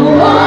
오.